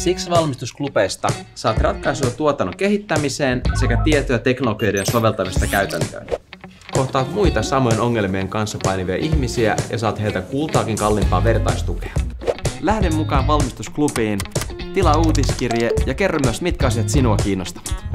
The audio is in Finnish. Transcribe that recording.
Siksi valmistusklubeista saat ratkaisuja tuotannon kehittämiseen sekä tietoja teknologioiden soveltamista käytäntöön. Kohtaat muita samojen ongelmien kanssa painivia ihmisiä ja saat heiltä kultaakin kalliimpaa vertaistukea. Lähde mukaan valmistusklubiin, tilaa uutiskirje ja kerro myös mitkä asiat sinua kiinnostavat.